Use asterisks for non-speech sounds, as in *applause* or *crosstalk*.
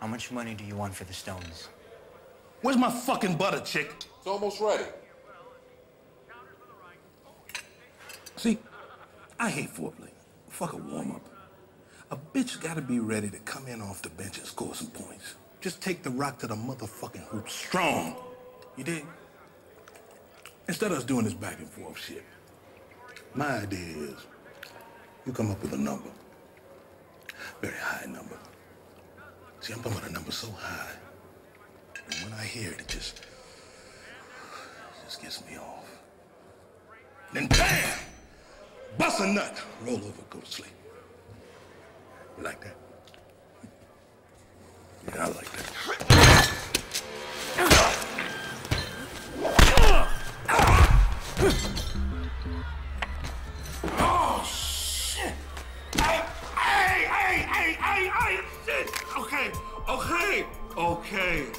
How much money do you want for the stones? Where's my fucking butter, chick? It's almost ready. See, I hate foreplay. Fuck a warm up. A bitch gotta be ready to come in off the bench and score some points. Just take the rock to the motherfucking hoop strong. You dig? Instead of us doing this back and forth shit, my idea is you come up with a number. Very high number. See, I'm about a number so high. And when I hear it, it just, it just gets me off. Then bam! Bust a nut. Roll over, go to sleep. You like that? *laughs* Yeah, I like that. Okay, okay.